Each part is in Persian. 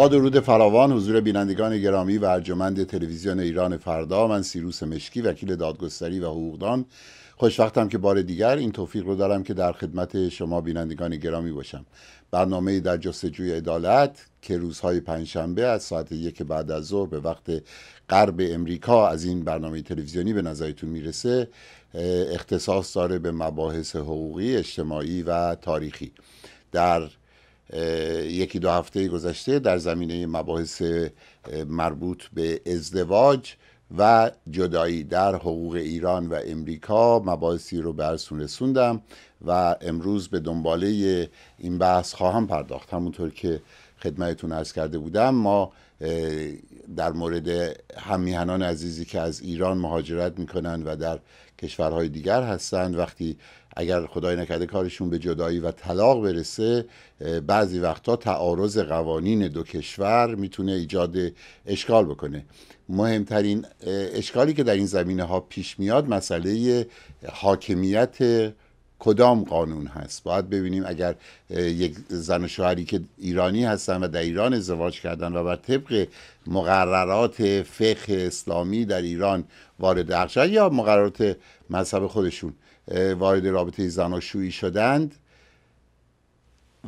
با درود فراوان حضور بینندگان گرامی و ارجمند تلویزیون ایران فردا. من سیروس مشکی وکیل دادگستری و حقوقدان. خوشوقتم که بار دیگر این توفیق رو دارم که در خدمت شما بینندگان گرامی باشم. برنامه در جستجوی عدالت که روزهای پنجشنبه از ساعت یک بعد از ظهر به وقت غرب امریکا از این برنامه تلویزیونی به نظرتون می‌رسه اختصاص داره به مباحث حقوقی اجتماعی و تاریخی. در یکی دو هفته گذشته در زمینه مباحث مربوط به ازدواج و جدایی در حقوق ایران و امریکا مباحثی رو به رسوندم و امروز به دنباله این بحث خواهم پرداخت. همونطور که خدمتتون ارز کرده بودم ما در مورد همیهنان عزیزی که از ایران مهاجرت می‌کنن و در کشورهای دیگر هستند وقتی اگر خدای نکرده کارشون به جدایی و طلاق برسه بعضی وقتا تعارض قوانین دو کشور می‌تونه ایجاد اشکال بکنه. مهمترین اشکالی که در این زمینه ها پیش میاد مسئله حاکمیت کدام قانون هست؟ باید ببینیم اگر یک زن و شوهری که ایرانی هستن و در ایران ازدواج کردن و بر طبق مقررات فقه اسلامی در ایران وارد عقد یا مقررات مذهب خودشون وارد رابطه زناشویی شدند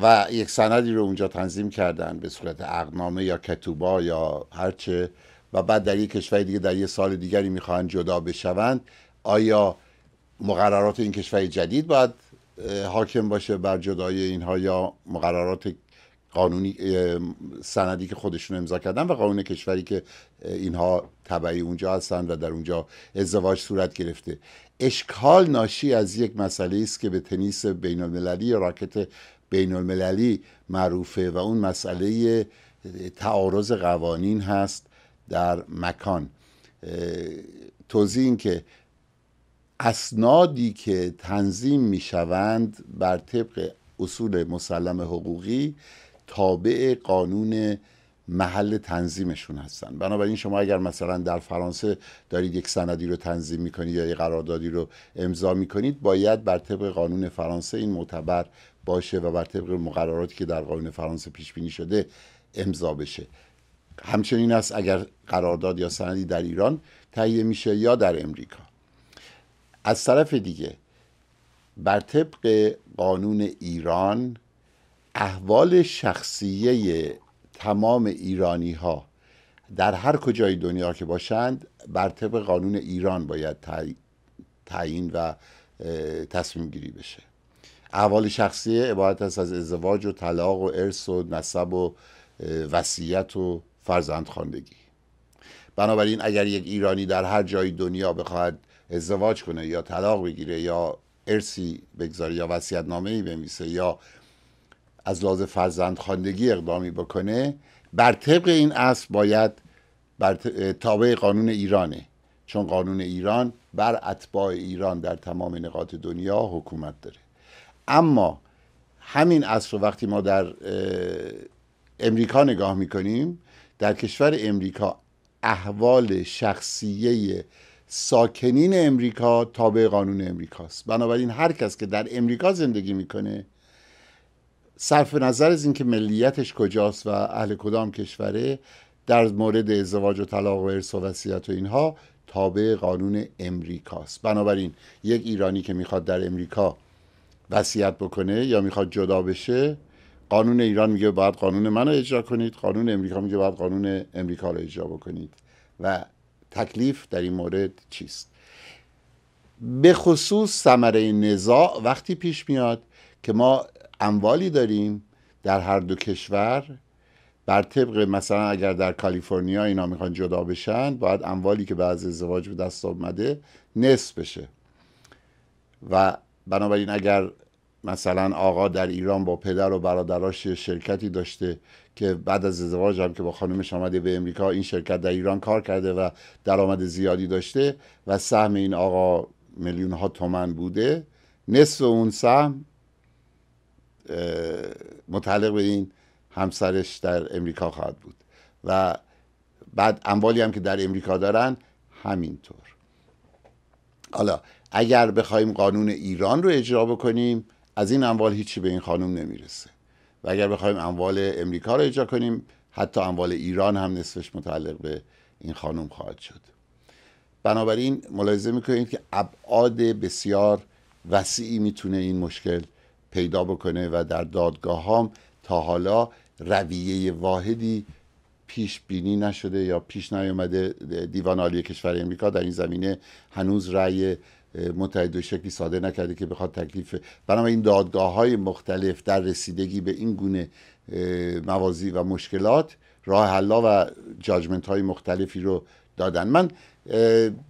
و یک سندی رو اونجا تنظیم کردن به صورت عقدنامه یا کتوبا یا هرچه و بعد در یک کشور دیگه در یک سال دیگری می‌خواهند جدا بشوند آیا مقررات این کشور جدید باید حاکم باشه بر جدای اینها یا مقررات قانونی سندی که خودشون امضا کردن و قانون کشوری که اینها تبعی اونجا هستن و در اونجا ازدواج صورت گرفته. اشکال ناشی از یک مسئله است که به تنیس بین المللی یا راکت بین المللی معروفه و اون مسئله تعارض قوانین هست در مکان. توضیح این که اسنادی که تنظیم می شوند بر طبق اصول مسلم حقوقی تابع قانون محل تنظیمشون هستن بنابراین شما اگر مثلا در فرانسه دارید یک سندی رو تنظیم می‌کنید یا یک قراردادی رو امضا می‌کنید باید بر طبق قانون فرانسه این معتبر باشه و بر طبق مقرراتی که در قانون فرانسه پیش بینی شده امضا بشه. همچنین است اگر قرارداد یا سندی در ایران تهیه میشه یا در امریکا. از طرف دیگه بر طبق قانون ایران احوال شخصیه تمام ایرانی ها در هر کجای دنیا که باشند بر طبق قانون ایران باید تعیین و تصمیم گیری بشه. احوال شخصی عبارت است از ازدواج و طلاق و ارث و نسب و وصیت و فرزند خواندگی. بنابراین اگر یک ایرانی در هر جای دنیا بخواهد ازدواج کنه یا طلاق بگیره یا ارسی بگذاره یا نامه ای بنویسه یا از لحاظ فرزند خواندگی اقدامی بکنه بر طبق این اصل باید بر تابع قانون ایرانه. چون قانون ایران بر اتباع ایران در تمام نقاط دنیا حکومت داره. اما همین اصل رو وقتی ما در امریکا نگاه می‌کنیم در کشور امریکا احوال شخصیه ساکنین امریکا تابع قانون امریکاست. بنابراین هر کس که در امریکا زندگی می‌کنه صرف نظر از اینکه ملیتش کجاست و اهل کدام کشوره در مورد ازدواج و طلاق و ارث و وصیت و اینها تابع قانون امریکاست. بنابراین یک ایرانی که می‌خواد در امریکا وصیت بکنه یا می‌خواد جدا بشه قانون ایران میگه باید قانون من رو اجرا کنید قانون امریکا میگه باید قانون امریکا رو اجرا بکنید. و تکلیف در این مورد چیست؟ به خصوص ثمره نزاع وقتی پیش میاد که ما اموالی داریم در هر دو کشور بر طبق مثلا اگر در کالیفرنیا اینا می‌خوان جدا بشن باید اموالی که بعد ازدواج به دست آمده نصف بشه. و بنابراین اگر مثلا آقا در ایران با پدر و برادراش شرکتی داشته که بعد از ازدواج هم که با خانمش آمده به امریکا این شرکت در ایران کار کرده و درآمد زیادی داشته و سهم این آقا میلیون ها تومن بوده. نصف اون سهم متعلق به این همسرش در امریکا خواهد بود و بعد اموالی هم که در امریکا دارن همینطور. حالا اگر بخوایم قانون ایران رو اجرا بکنیم از این اموال هیچی به این خانوم نمی‌رسه. و اگر بخوایم اموال امریکا رو اجرا کنیم حتی اموال ایران هم نصفش متعلق به این خانم خواهد شد. بنابراین ملاحظه می‌کنید که ابعاد بسیار وسیعی می‌تونه این مشکل پیدا بکنه و در دادگاه هم تا حالا رویه واحدی پیش بینی نشده یا پیش نیامده. دیوان عالی کشور امریکا در این زمینه هنوز رأی متحد شکلی صادر نکرده که بخواد تکلیف. بنابراین دادگاه های مختلف در رسیدگی به این گونه موازی و مشکلات راه حلا و جاجمنت های مختلفی رو دادن. من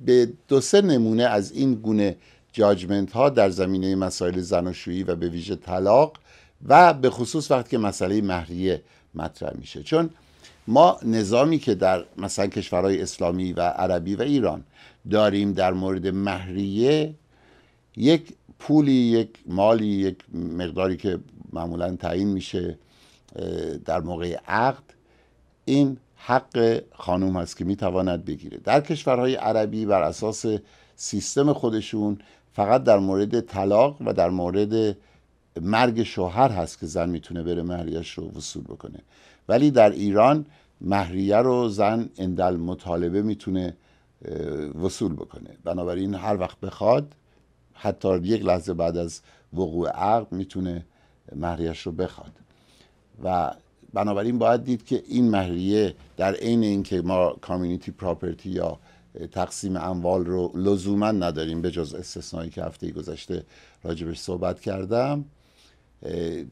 به دو سه نمونه از این گونه جاجمنت ها در زمینه مسائل زناشویی و به ویژه طلاق و به خصوص وقتی که مسئله مهریه مطرح میشه. چون ما نظامی که در مثلا کشورهای اسلامی و عربی و ایران داریم در مورد مهریه یک پولی یک مالی یک مقداری که معمولا تعیین میشه در موقع عقد. این حق خانوم هست که می‌تواند بگیره. در کشورهای عربی بر اساس سیستم خودشون فقط در مورد طلاق و در مورد مرگ شوهر هست که زن می‌تونه بره مهریش رو وصول بکنه. ولی در ایران مهریه رو زن اندل مطالبه می‌تونه وصول بکنه. بنابراین هر وقت بخواد حتی یک لحظه بعد از وقوع عقد می‌تونه مهریش رو بخواد. و بنابراین باید دید که این مهریه در عین اینکه ما کامیونیتی پراپرتی یا تقسیم اموال رو لزوما نداریم به جز استثنایی که هفته گذشته راجبش صحبت کردم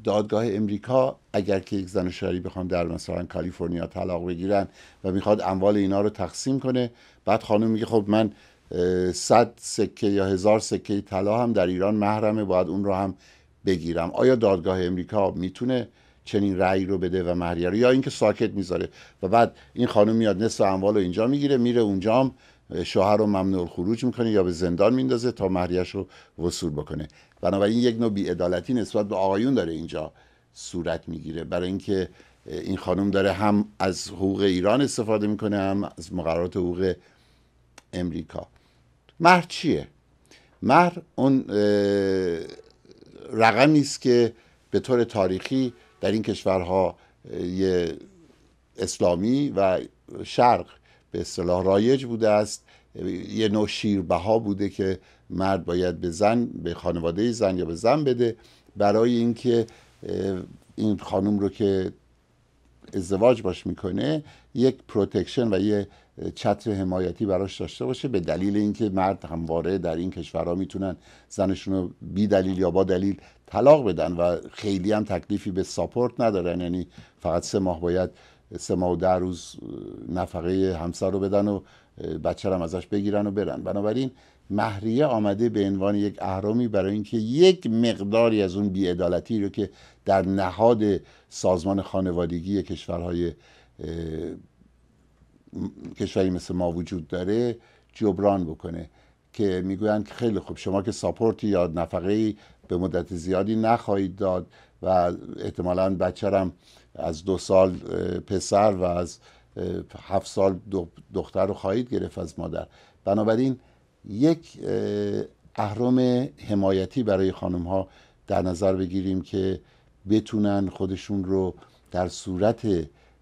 دادگاه امریکا اگر که یک زن و شوهری بخوان در مثلا کالیفرنیا طلاق بگیرن و می‌خواد اموال اینا رو تقسیم کنه بعد خانم میگه خب من صد سکه یا هزار سکه طلا هم در ایران محرمه باید اون رو هم بگیرم. آیا دادگاه امریکا می‌تونه چنین رأی رو بده و مهریه رو؟ یا اینکه ساکت می‌ذاره و بعد این خانم میاد نصف اموال رو اینجا می‌گیره میره اونجا شوهر رو ممنوع خروج می‌کنه یا به زندان میندازه تا مهریش رو وصول بکنه. بنابراین یک نوع بیعدالتی نسبت به آقایون داره اینجا صورت می‌گیره. برای اینکه این خانم داره هم از حقوق ایران استفاده می‌کنه هم از مقررات حقوق امریکا. مهر چیه؟ مهر اون رقمی است که به طور تاریخی در این کشورها یه اسلامی و شرق به اصطلاح رایج بوده است. یه نوع شیربها بوده که مرد باید به زن به خانواده زن یا به زن بده. برای اینکه این خانم رو که ازدواج باش می‌کنه یک protection و یه چتر حمایتی براش داشته باشه به دلیل اینکه مرد همواره در این کشورها می‌تونن زنشون رو بی دلیل یا با دلیل طلاق بدن و خیلی هم تکلیفی به support ندارن. یعنی فقط سه ماه باید سه و ده روز نفقه همسر رو بدن و بچه هم ازش بگیرن و برن. بنابراین مهریه آمده به عنوان یک اهرامی برای اینکه یک مقداری از اون بیعدالتی رو که در نهاد سازمان خانوادگی کشورهای کشوری مثل ما وجود داره جبران بکنه که می‌گویند که خیلی خوب شما که ساپورتی یا نفقه به مدت زیادی نخواهید داد و احتمالا بچرم از دو سال پسر و از هفت سال دختر رو خواهید گرفت از مادر. بنابراین یک اهرام حمایتی برای خانم ها در نظر بگیریم که بتونن خودشون رو در صورت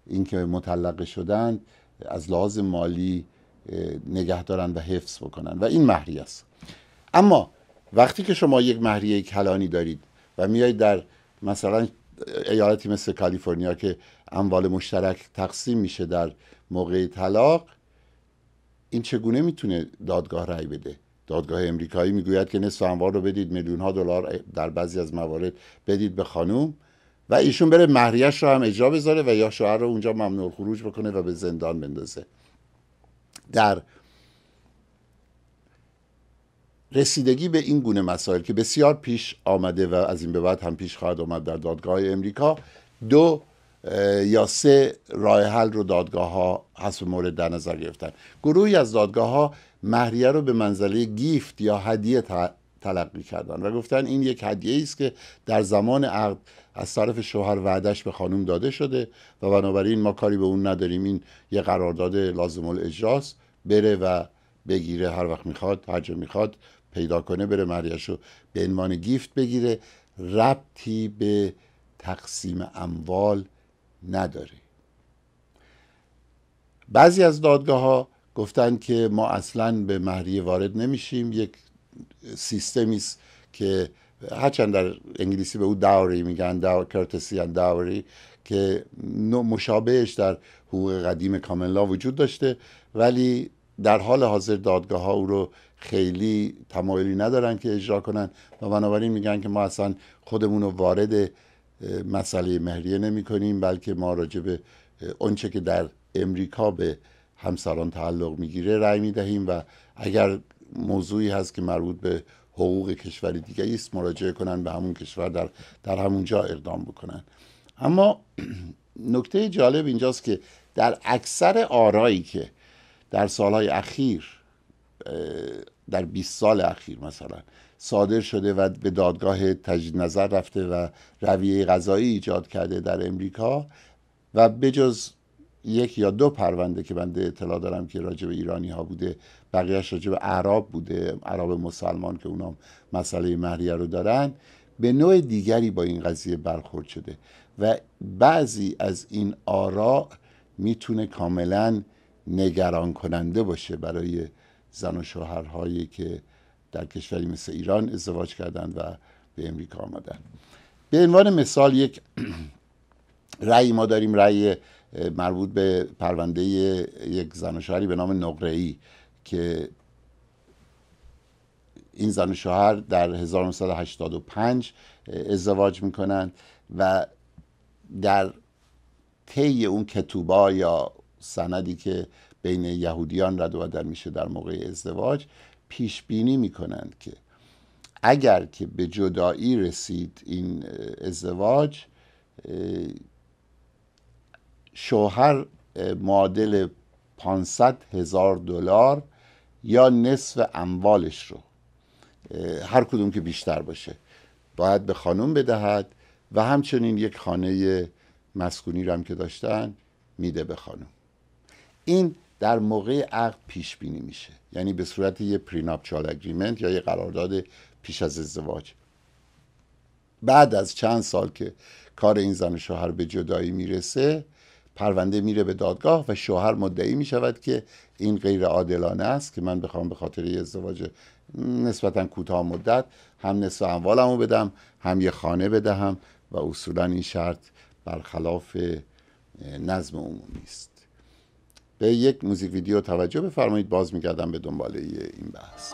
اینکه مطلقه شدن از لحاظ مالی نگه دارن و حفظ بکنن و این مهریه است. اما وقتی که شما یک مهریه کلانی دارید و میایید در مثلا ایالتی مثل کالیفرنیا که اموال مشترک تقسیم میشه در موقع طلاق این چگونه می‌تونه دادگاه رأی بده؟ دادگاه امریکایی می‌گوید که نصف اموال رو بدید میلیون ها دلار در بعضی از موارد بدید به خانوم و ایشون بره مهریش رو هم اجرا بذاره و یا شوهر رو اونجا ممنوع خروج بکنه و به زندان بندازه. در رسیدگی به این گونه مسائل که بسیار پیش آمده و از این به بعد هم پیش خواهد آمد در دادگاه امریکا دو یا سه راه حل رو دادگاه ها حسب مورد در نظر گرفتن. گروهی از دادگاه ها مهریه رو به منزله گیفت یا هدیه تلقی کردن و گفتن این یک هدیه است که در زمان عقد از طرف شوهر وعدش به خانم داده شده و بنابراین ما کاری به اون نداریم. این یه قرارداد لازم الاجراست بره و بگیره هر وقت می‌خواد هر جا می‌خواد. پیدا کنه بره مهریش رو به عنوان گیفت بگیره ربطی به تقسیم اموال نداره. بعضی از دادگاه ها گفتن که ما اصلا به مهریه وارد نمیشیم یک سیستمی است که هرچند در انگلیسی به او داوری میگن داور کرتسی داوری که مشابهش در حقوق قدیم کاملا وجود داشته ولی در حال حاضر دادگاه ها او رو خیلی تمایلی ندارن که اجرا کنن و بنابراین میگن که ما اصلا خودمون رو وارد مسئله مهریه نمی کنیم بلکه ما راجع به اونچه که در امریکا به همسران تعلق می‌گیره رأی می‌دهیم و اگر موضوعی هست که مربوط به حقوق کشور دیگه است مراجعه کنن به همون کشور در, در همونجا اقدام بکنن. اما نکته جالب اینجاست که در اکثر آرایی که در سالهای اخیر در 20 سال اخیر مثلا صادر شده و به دادگاه تجدید نظر رفته و رویه قضایی ایجاد کرده در امریکا و بجز یک یا دو پرونده که بنده اطلاع دارم که راجع به ایرانی ها بوده بقیهش راجع به عرب بوده عرب مسلمان که اونام مسئله مهریه رو دارن به نوع دیگری با این قضیه برخورد شده و بعضی از این آرا می‌تونه کاملا نگران کننده باشه برای زن و شوهرهایی که در کشوری مثل ایران ازدواج کردند و به امریکا آمدن به عنوان مثال یک رأی ما داریم رأی مربوط به پرونده یک زن و شوهری به نام نقره که این زن و شوهر در 1985 ازدواج می‌کنند و در طی اون کتوبا یا سندی که بین یهودیان رد و بدل میشه در موقع ازدواج پیش بینی می‌کنند که اگر که به جدایی رسید این ازدواج شوهر معادل 500 هزار دلار یا نصف اموالش رو هر کدوم که بیشتر باشه باید به خانم بدهد و همچنین یک خانه مسکونی رو هم که داشتن میده به خانم. این در موقع عقد پیش بینی میشه. یعنی به صورت یه پریناپچال اگریمنت یا یه قرارداد پیش از ازدواج. بعد از چند سال که کار این زن شوهر به جدایی می‌رسه پرونده میره به دادگاه و شوهر مدعی می‌شود که این غیر عادلانه است که من بخوام به خاطر یه ازدواج نسبتا کوتاه مدت هم نصف اموالمو بدم هم یه خانه بدهم و اصولا این شرط برخلاف نظم عمومی است. به یک موزیک ویدیو توجه بفرمایید. باز میگردم به دنباله این بحث.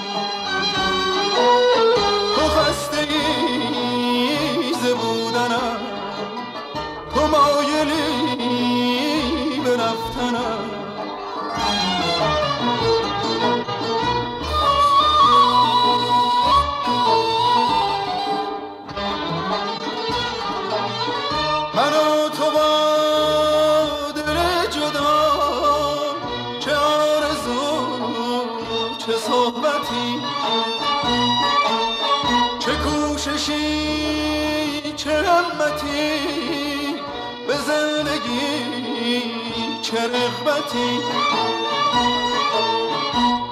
چه رغبتی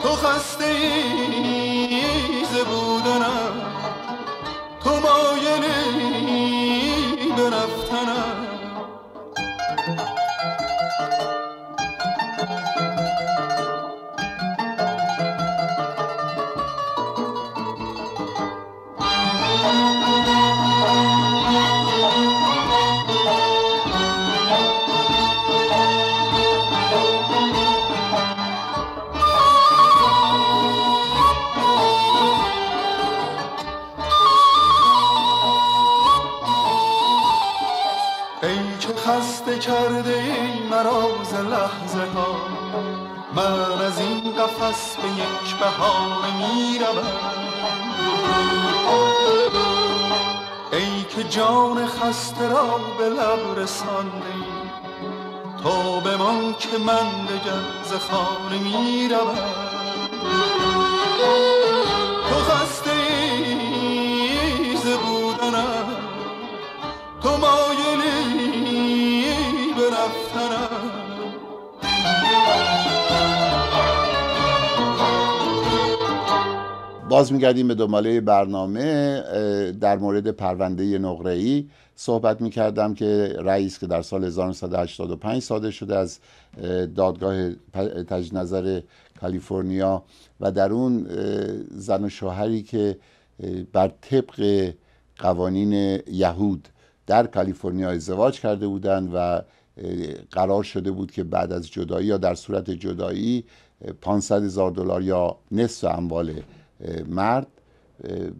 تو خسته ای بهانه می‌روم ای که جان خسته را به لب رسانده تا به من که من دگر ز خانه می‌روم تو خسته ای ز بودنم تو مایلی به باز میگردیم به دنباله برنامه در مورد پرونده نقره صحبت می‌کردم که رئیس که در سال 1985 صادر شده از دادگاه تجدید نظر کالیفرنیا و در اون زن و شوهری که بر طبق قوانین یهود در کالیفرنیا ازدواج کرده بودند و قرار شده بود که بعد از جدایی یا در صورت جدایی 500 هزار دلار یا نصف اموال مرد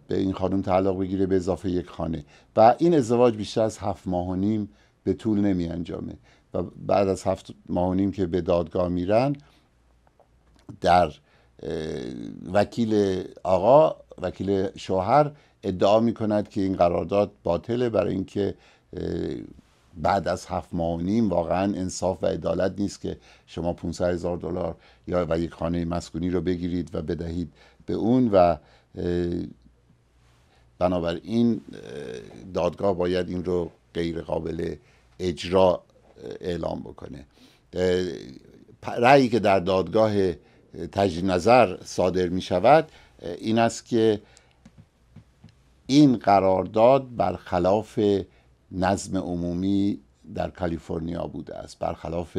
به این خانم تعلق بگیره به اضافه یک خانه. و این ازدواج بیشتر از هفت ماه و نیم به طول نمی انجامه. و بعد از هفت ماه و نیم که به دادگاه میرن در وکیل آقا وکیل شوهر ادعا می کند که این قرارداد باطله برای اینکه بعد از هفت ماه و نیم واقعا انصاف و عدالت نیست که شما 500 هزار دلار یا و یک خانه مسکونی رو بگیرید و بدهید. به اون و بنابراین دادگاه باید این رو غیر قابل اجرا اعلام بکنه. رأیی که در دادگاه تجدید نظر صادر می شود این است که این قرارداد برخلاف نظم عمومی در کالیفرنیا بوده است برخلاف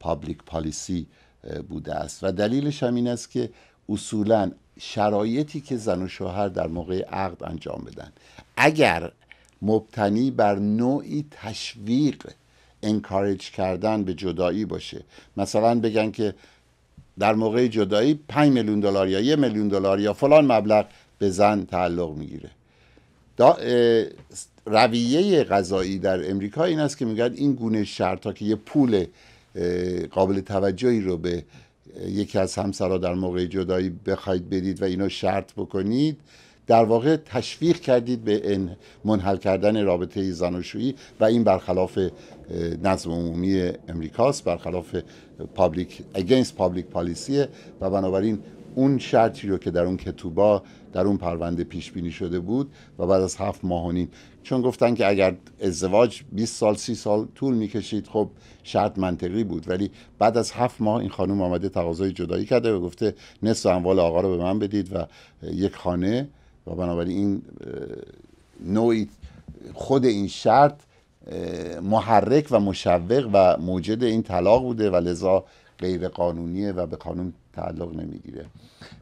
پابلیک پالیسی بوده است. و دلیلش هم این است که اصولا شرایطی که زن و شوهر در موقع عقد انجام بدن. اگر مبتنی بر نوعی تشویق انکارج کردن به جدایی باشه مثلا بگن که در موقع جدایی 5 میلیون دلار یا یه میلیون دلار یا فلان مبلغ به زن تعلق می‌گیره. رویه قضایی در امریکا این است که میگن این گونه شرط ها که یه پول قابل توجهی رو به یکی از همسرها در موقع جدایی بخواید بدید و اینو شرط بکنید در واقع تشویق کردید به منحل کردن رابطه زناشویی و این برخلاف نظم عمومی امریکاست برخلاف public against public policy ه و بنابراین اون شرطی رو که در اون کتوبا در اون پرونده پیش بینی شده بود و بعد از هفت ماه و نیم چون گفتن که اگر ازدواج 20 سال 30 سال طول می‌کشید خب شرط منطقی بود. ولی بعد از هفت ماه این خانم آمده تقاضای جدایی کرده و گفته نصف اموال آقا رو به من بدید و یک خانه. و بنابراین این نوعی خود این شرط محرک و مشوق و موجد این طلاق بوده و لذا غیر قانونیه و به قانون تعلق نمی‌گیره.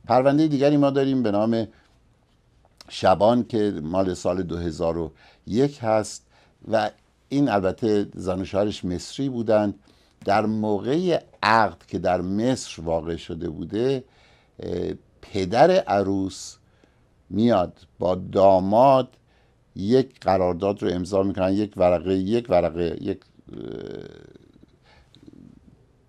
پرونده دیگری ما داریم به نام شبان که مال سال 2001 هست و این البته زن و شوهرش مصری بودند در موقع عقد که در مصر واقع شده بوده پدر عروس میاد با داماد یک قرارداد رو امضا می‌کنن یک ورقه یک ورقه یک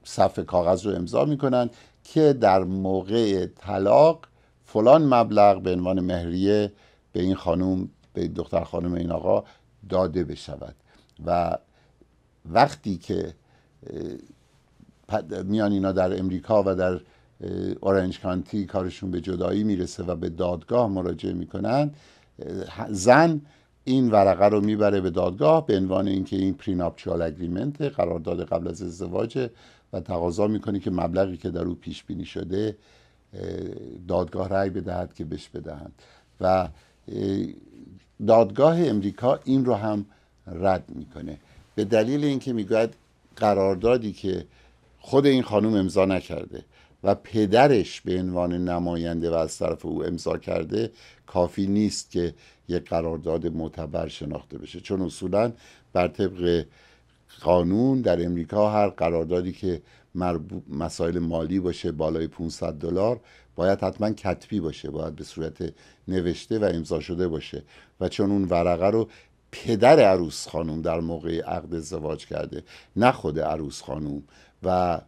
صفحه کاغذ رو امضا می‌کنن که در موقع طلاق فلان مبلغ به عنوان مهریه به این خانوم به دختر خانم این آقا داده بشود. و وقتی که میان اینا در امریکا و در اورنج کانتی کارشون به جدایی می‌رسه و به دادگاه مراجعه می‌کنن زن این ورقه رو می‌بره به دادگاه به عنوان اینکه این پریناپچوال اگریمنت قرارداد قبل از ازدواج و تقاضا می‌کنه که مبلغی که در او پیش بینی شده دادگاه رأی بدهد که بهش بدهند و دادگاه امریکا این رو هم رد می‌کنه. به دلیل اینکه می‌گوید قراردادی که خود این خانم امضا نکرده و پدرش به عنوان نماینده و از طرف او امضا کرده کافی نیست که یک قرارداد معتبر شناخته بشه. چون اصولا بر طبق قانون در امریکا هر قراردادی که مسائل مالی باشه بالای 500 دلار باید حتما کتبی باشه باید به صورت نوشته و امضا شده باشه. و چون اون ورقه رو پدر عروس خانم در موقع عقد ازدواج کرده نه خود عروس خانم. و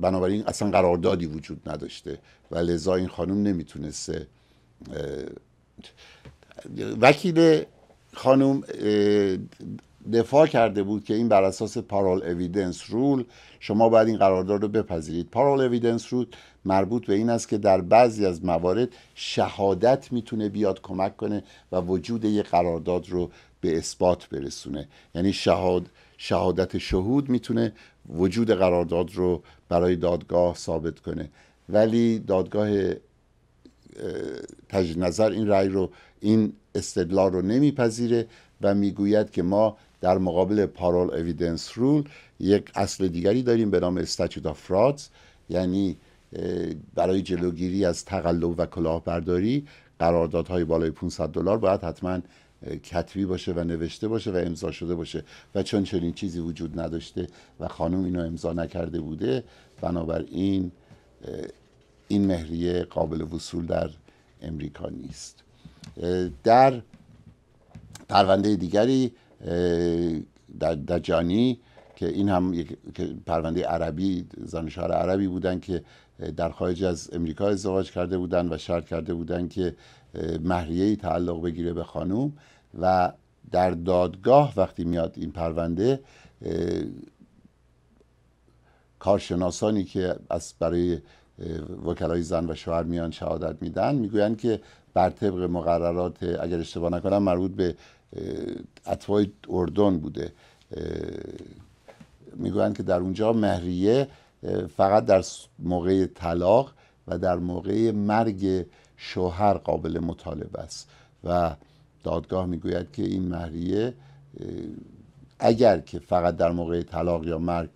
بنابراین اصلا قراردادی وجود نداشته. و لذا این خانم نمی‌تونسته وکیل خانم دفاع کرده بود که این بر اساس پارال اویدنس رول شما باید این قرارداد رو بپذیرید. پارال اویدنس رول مربوط به این است که در بعضی از موارد شهادت می‌تونه بیاد کمک کنه و وجود یک قرارداد رو به اثبات برسونه. یعنی شهاد شهادت شهود می‌تونه وجود قرارداد رو برای دادگاه ثابت کنه. ولی دادگاه تجدید نظر این رأی رو این استدلال رو نمیپذیره و می‌گوید که ما در مقابل پارول اویدنس رول یک اصل دیگری داریم به نام استاتوت آف فرادز یعنی برای جلوگیری از تقلب و کلاهبرداری قراردادهای بالای 500 دلار باید حتما کتبی باشه و نوشته باشه و امضا شده باشه و چون چنین چیزی وجود نداشته و خانم اینو امضا نکرده بوده. بنابراین این مهریه قابل وصول در امریکا نیست. در پرونده دیگری دجانی که این هم یک پرونده عربی زنشار عربی بودن که در خارج از امریکا ازدواج کرده بودن و شرط کرده بودن که مهریه تعلق بگیره به خانوم و در دادگاه وقتی میاد این پرونده کارشناسانی که از برای وکلای زن و شوهر میان شهادت میدن می‌گویند که بر طبق مقررات اگر اشتباه نکنم مربوط به اطوای اردن بوده. می‌گویند که در اونجا مهریه فقط در موقع طلاق و در موقع مرگ شوهر قابل مطالبه است. و دادگاه می‌گوید که این مهریه اگر که فقط در موقع طلاق یا مرگ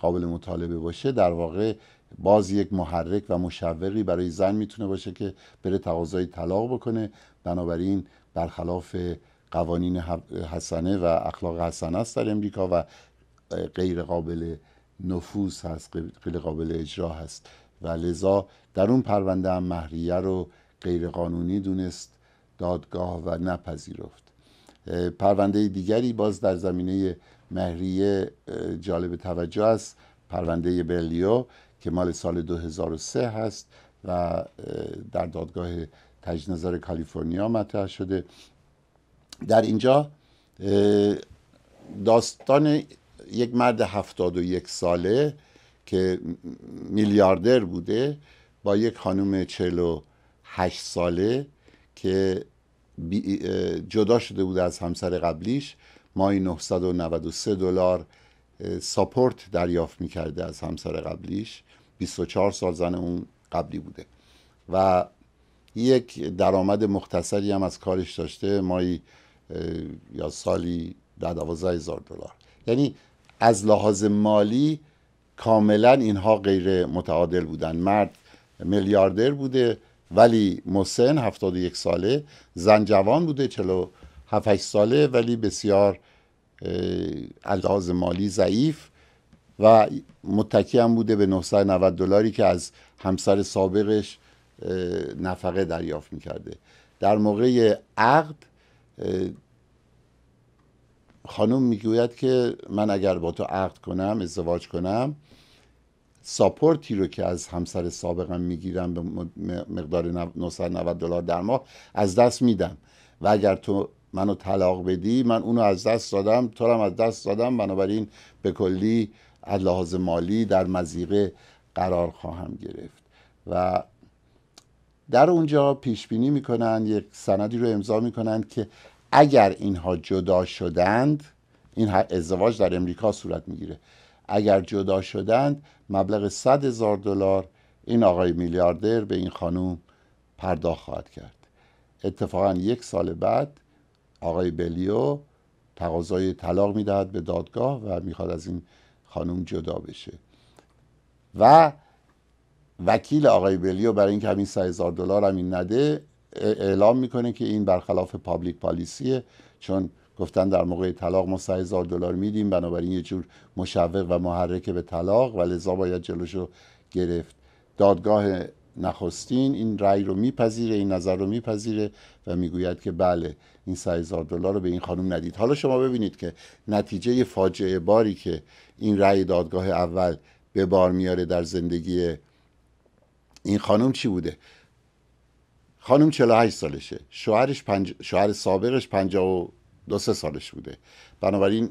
قابل مطالبه باشه در واقع باز یک محرک و مشوقی برای زن می‌تونه باشه که بره تقاضای طلاق بکنه. بنابراین برخلاف قوانین حسنه و اخلاق حسنه است در امریکا و غیر قابل نفوذ هست غیر قابل اجرا هست. و لذا در اون پرونده هم مهریه رو غیر قانونی دونست دادگاه و نپذیرفت. پرونده دیگری باز در زمینه مهریه جالب توجه است. پرونده بلیو که مال سال 2003 هست و در دادگاه تجدید نظر کالیفرنیا مطرح شده. در اینجا داستان یک مرد هفتاد و یک ساله که میلیاردر بوده با یک خانم چهل و هشت ساله که جدا شده بوده از همسر قبلیش. ماهی 993 دلار ساپورت دریافت می‌کرده از همسر قبلیش. 24 سال زن اون قبلی بوده. و یک درآمد مختصری هم از کارش داشته. مایی یا سالی در دوازده هزار دلار. یعنی از لحاظ مالی کاملا اینها غیر متعادل بودن. مرد میلیاردر بوده ولی مسن 71 ساله زن جوان بوده 47 ساله ولی بسیار لحاظ مالی ضعیف و متکی هم بوده به 990 دلاری که از همسر سابقش نفقه دریافت می‌کرده. در موقع عقد خانم می‌گوید که من اگر با تو عقد کنم ازدواج کنم ساپورتی رو که از همسر سابقم می‌گیرم به مقدار 990 دلار در ماه از دست میدم. و اگر تو منو طلاق بدی من اونو از دست دادم تو هم از دست دادم. بنابراین به کلی از لحاظ مالی در مزیقه قرار خواهم گرفت. و در اونجا پیش بینی می‌کنن یک سندی رو امضا می‌کنن که اگر اینها جدا شدند این ازدواج در امریکا صورت می‌گیره. اگر جدا شدند مبلغ 100 هزار دلار این آقای میلیاردر به این خانوم پرداخت خواهد کرد. اتفاقا یک سال بعد آقای بلیو تقاضای طلاق می‌دهد به دادگاه و می‌خواد از این خانوم جدا بشه. و وکیل آقای بلیو برای اینکه همین سه هزار دلار هم این نده اعلام می‌کنه که این برخلاف پابلیک پالیسیه. چون گفتن در موقع طلاق ما سه هزار دلار میدیم بنابراین یه جور مشوق و محرک به طلاق و لذا باید جلوشو گرفت. دادگاه نخستین این رأی رو میپذیره این نظر رو میپذیره و می‌گوید که بله این سه هزار دلار رو به این خانم ندید. حالا شما ببینید که نتیجه فاجعه باری که این رأی دادگاه اول به بار میاره در زندگی این خانم چی بوده؟ خانم 48 سالشه. شوهرش پنج... شوهر سابقش 52 سالش بوده. بنابراین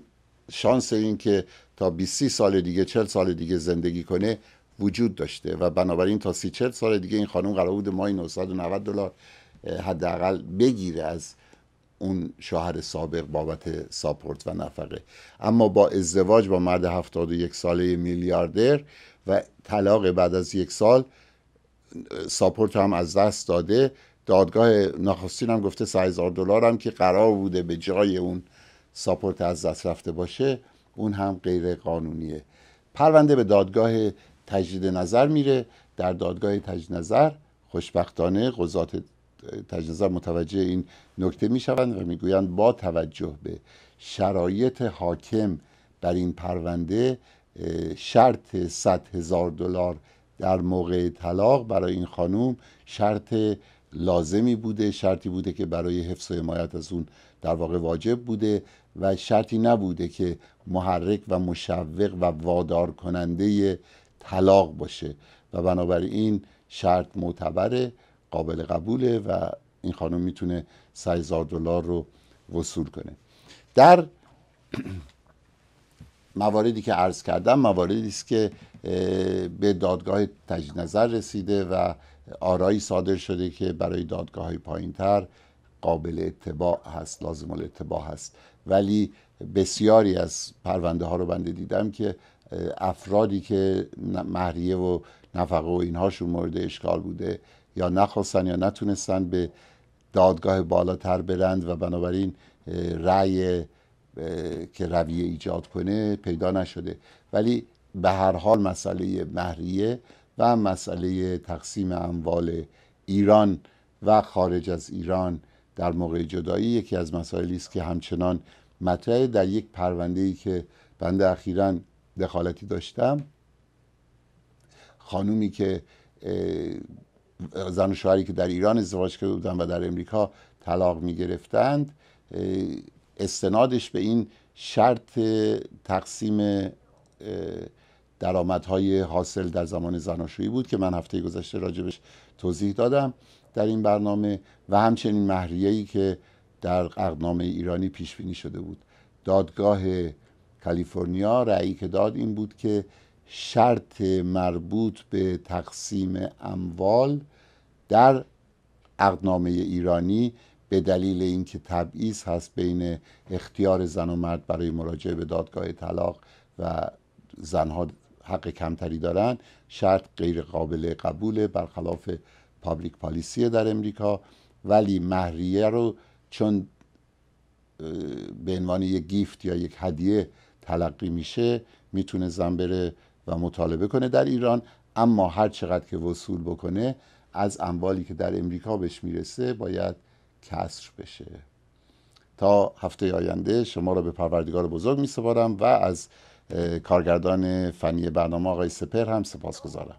شانس این که تا 20 سال دیگه 40 سال دیگه زندگی کنه وجود داشته و بنابراین تا 30 40 سال دیگه این خانم قرار بود ماهی 990 دلار حداقل بگیره از اون شوهر سابق بابت ساپورت و نفقه. اما با ازدواج با مرد 71 ساله میلیاردر و طلاق بعد از یک سال ساپورت هم از دست داده. دادگاه نخستین هم گفته 3000 دلار هم که قرار بوده به جای اون ساپورت از دست رفته باشه اون هم غیر قانونیه. پرونده به دادگاه تجدید نظر میره. در دادگاه تجدید نظر خوشبختانه قضات تجدید نظر متوجه این نکته می‌شوند و می‌گویند با توجه به شرایط حاکم بر این پرونده شرط 100 هزار دلار در موقع طلاق برای این خانوم شرط لازمی بوده شرطی بوده که برای حفظ و حمایت از اون در واقع واجب بوده و شرطی نبوده که محرک و مشوق و وادار کننده طلاق باشه و بنابراین شرط معتبره قابل قبوله و این خانم می‌تونه 3000 دلار رو وصول کنه. در مواردی که عرض کردم مواردی است که به دادگاه تجدید نظر رسیده و آرایی صادر شده که برای دادگاه های پایین تر قابل اتباع هست لازم اتباع هست. ولی بسیاری از پرونده ها رو بنده دیدم که افرادی که مهریه و نفقه و اینهاشون مورد اشکال بوده یا نخواستن یا نتونستن به دادگاه بالاتر برند و بنابراین رأی که رویه ایجاد کنه پیدا نشده. ولی به هر حال مسئله مهریه و مسئله تقسیم اموال ایران و خارج از ایران در موقع جدایی یکی از مسائلی است که همچنان مطرح در یک پرونده ای که بنده اخیرا دخالتی داشتم. خانومی که زن و شوهری که در ایران ازدواج کرده بودن و در امریکا طلاق می گرفتند استنادش به این شرط تقسیم درآمدهای حاصل در زمان زناشویی بود که من هفته گذشته راجبش توضیح دادم در این برنامه و همچنین مهریه‌ای که در اقنامه ایرانی پیش بینی شده بود. دادگاه کالیفرنیا رأیی که داد این بود که شرط مربوط به تقسیم اموال در اقنامه ایرانی به دلیل اینکه تبعیض هست بین اختیار زن و مرد برای مراجعه به دادگاه طلاق و زنها حق کمتری دارن شرط غیر قابل قبوله برخلاف پابلیک پالیسی در امریکا. ولی مهریه رو چون به عنوان یک گیفت یا یک هدیه تلقی میشه می‌تونه زن بره و مطالبه کنه در ایران. اما هر چقدر که وصول بکنه از اموالی که در امریکا بهش می‌رسه باید کسر بشه. تا هفته آینده شما را به پروردگار بزرگ میسپارم و از کارگردان فنی برنامه آقای سپر هم سپاس گذارم